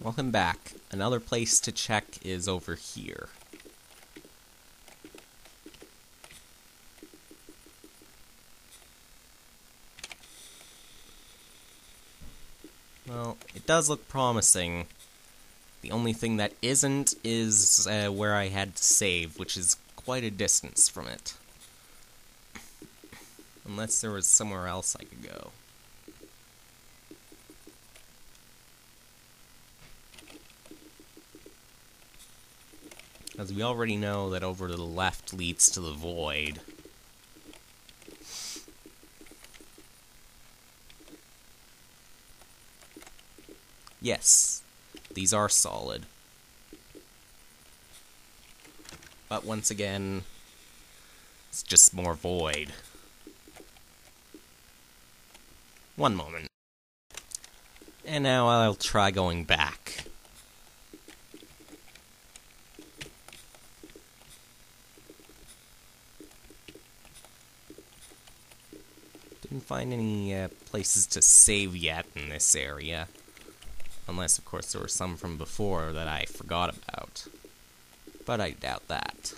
Welcome back. Another place to check is over here. Well, it does look promising. The only thing that isn't is uh, where I had to save, which is quite a distance from it. Unless there was somewhere else I could go. As we already know that over to the left leads to the void. Yes, these are solid. But once again, it's just more void. One moment. And now I'll try going back. Didn't find any uh, places to save yet in this area. Unless, of course, there were some from before that I forgot about. But I doubt that.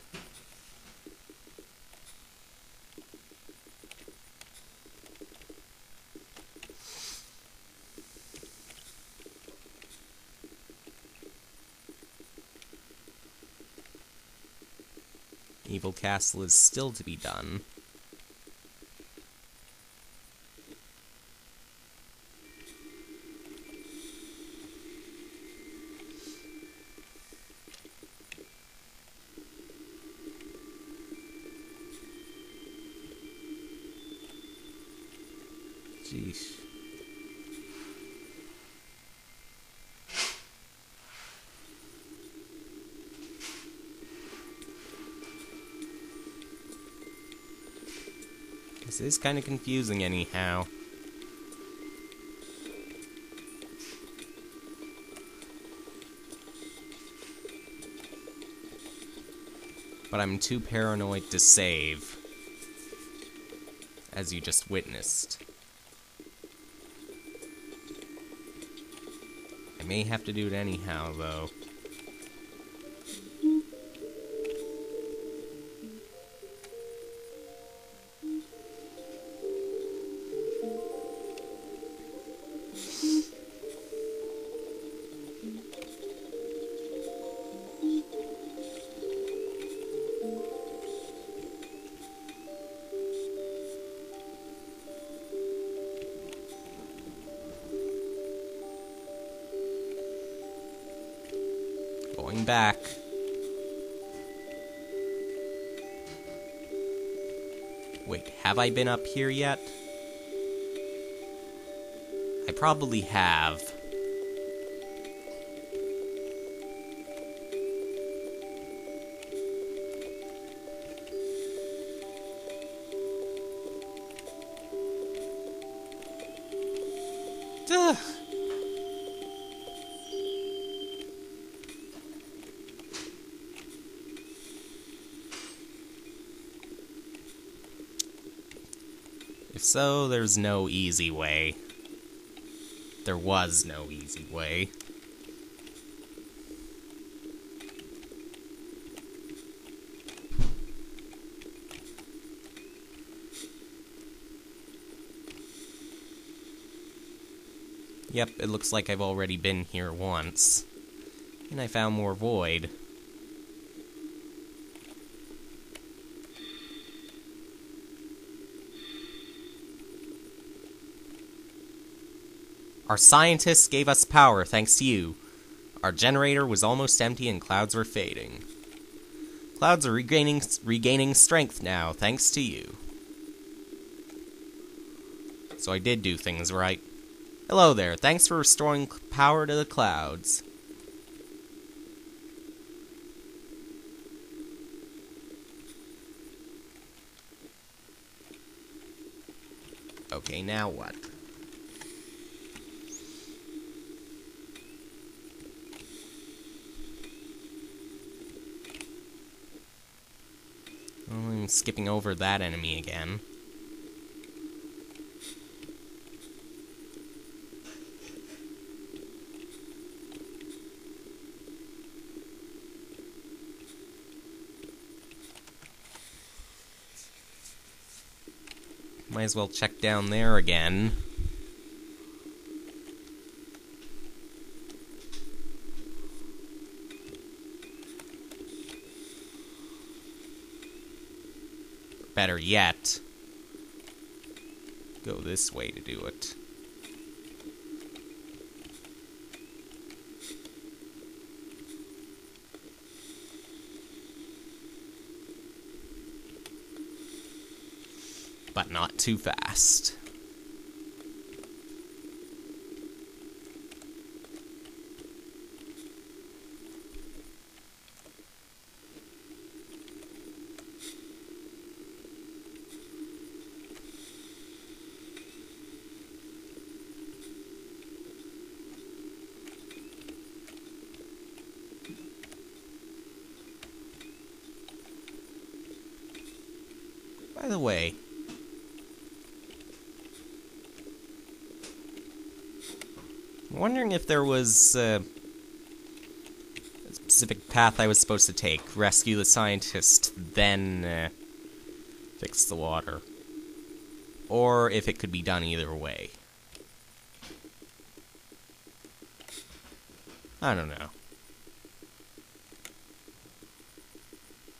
Evil Castle is still to be done. This is kind of confusing, anyhow. But I'm too paranoid to save. As you just witnessed. I may have to do it anyhow, though. Going back. Wait, have I been up here yet? I probably have. So, there's no easy way. There was no easy way. Yep, it looks like I've already been here once. And I found more void. Our scientists gave us power thanks to you. Our generator was almost empty and clouds were fading. Clouds are regaining regaining strength now thanks to you. So I did do things right. Hello there. Thanks for restoring power to the clouds. Okay, now what? I'm skipping over that enemy again. Might as well check down there again. Better yet, go this way to do it. But not too fast. By the way, I'm wondering if there was uh, a specific path I was supposed to take. Rescue the scientist, then uh, fix the water. Or if it could be done either way. I don't know.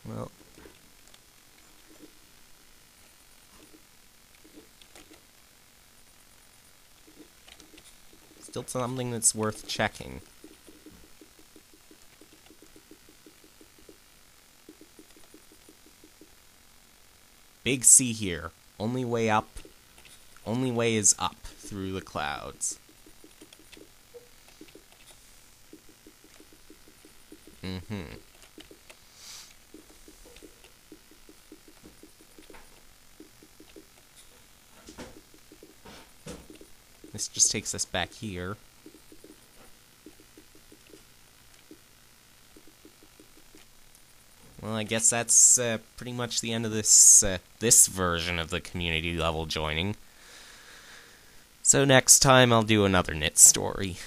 Well, still something that's worth checking. Big C here. Only way up. Only way is up through the clouds. Mm-hmm. This just takes us back here. Well, I guess that's uh, pretty much the end of this uh, this version of the community level joining. So next time I'll do another Knytt story.